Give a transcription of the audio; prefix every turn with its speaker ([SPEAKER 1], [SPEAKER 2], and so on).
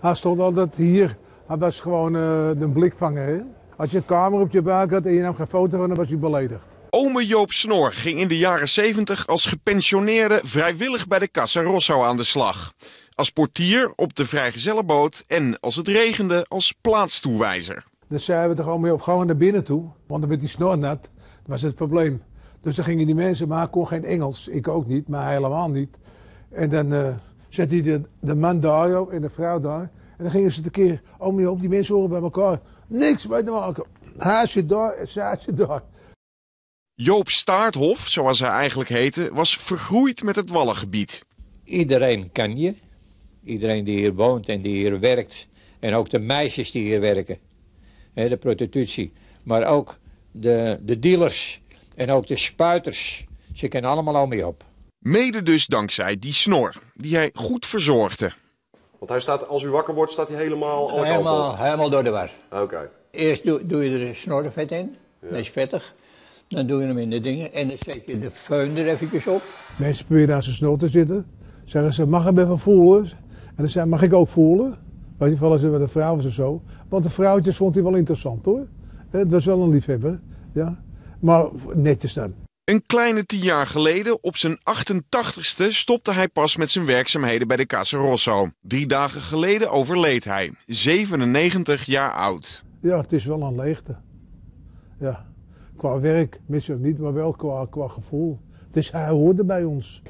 [SPEAKER 1] Hij stond altijd hier. Hij was gewoon uh, de blikvanger. Hè? Als je een kamer op je buik had en je nam geen foto van, dan was je beledigd.
[SPEAKER 2] Ome Joop Snor ging in de jaren 70 als gepensioneerde vrijwillig bij de Casa Rosso aan de slag. Als portier op de vrijgezellenboot en als het regende als plaatstoewijzer.
[SPEAKER 1] Dus zeiden we toch gewoon mee op gewoon naar binnen toe, want dan werd die snor nat. Dat was het probleem. Dus dan gingen die mensen, maar hij kon geen Engels. Ik ook niet, maar helemaal niet. En dan uh, zette hij de, de man daar en de vrouw daar. En dan gingen ze een keer, om je op, die mensen horen bij elkaar. Niks bij te maken. Hij daar en zij daar.
[SPEAKER 2] Joop Staarthof, zoals hij eigenlijk heette, was vergroeid met het Wallengebied.
[SPEAKER 3] Iedereen kan je. Iedereen die hier woont en die hier werkt. En ook de meisjes die hier werken. de prostitutie. Maar ook de, de dealers en ook de spuiters. Ze kennen allemaal al mee op.
[SPEAKER 2] Mede dus dankzij die snor, die hij goed verzorgde.
[SPEAKER 4] Want hij staat, als u wakker wordt, staat hij helemaal alle
[SPEAKER 3] helemaal, helemaal door de war.
[SPEAKER 4] Oké.
[SPEAKER 3] Eerst doe, doe je er snorrenvet in. Dat is vettig. Dan doe je hem in de dingen en dan zet je de föhn er eventjes op.
[SPEAKER 1] Mensen proberen aan zijn snor te zitten. Zeggen ze, mag hem even voelen? En dan zeggen mag ik ook voelen? Weet je, vallen ze met de vrouw of zo. Want de vrouwtjes vond hij wel interessant hoor. Het was wel een liefhebber. Ja. Maar netjes dan.
[SPEAKER 2] Een kleine tien jaar geleden, op zijn 88ste, stopte hij pas met zijn werkzaamheden bij de Casa Rosso. Drie dagen geleden overleed hij, 97 jaar oud.
[SPEAKER 1] Ja, het is wel een leegte. Ja, qua werk mis het niet, maar wel qua, qua gevoel. Dus hij hoorde bij ons.